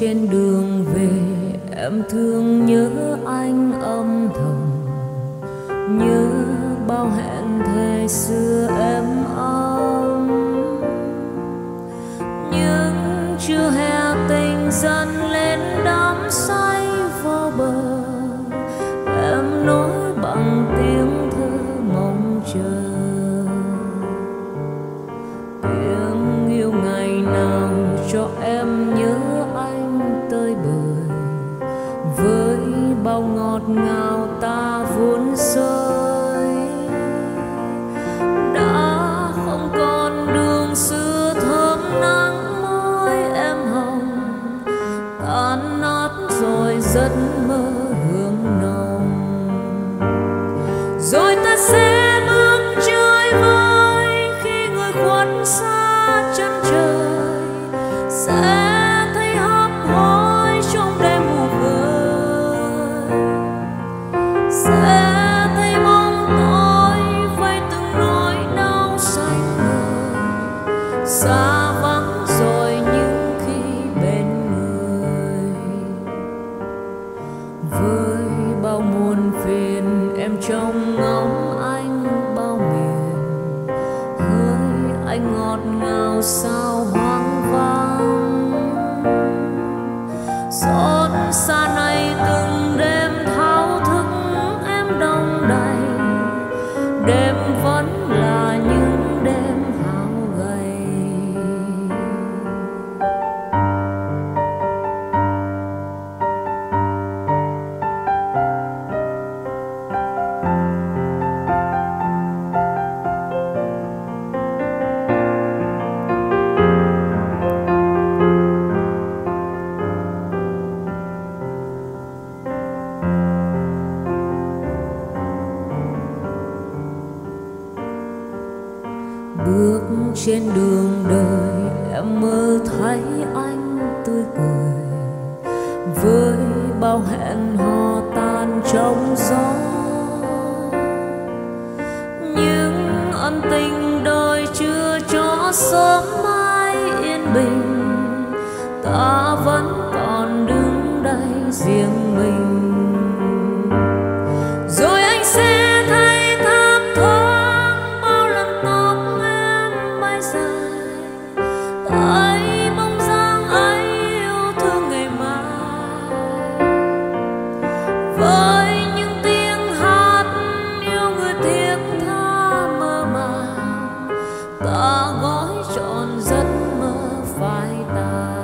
trên đường về em thương nhớ anh âm thầm nhớ bao hẹn thề xưa. Bao ngọt ngào ta vốn rơi đã không còn đường xưa thơm nắng môi em hồng, tan nát rồi giấc mơ hương nồng. Rồi ta sẽ xa vắng rồi những khi bên người. Với bao muôn phiền em trông ngóng anh bao miền. Hơi anh ngọt ngào sao hoang vắng. Xót xa trên đường đời, em mơ thấy anh tươi cười. Với bao hẹn hò tan trong gió, những ân tình đời chưa cho sớm mai yên bình. Ta vẫn còn đứng đây riêng mình. love.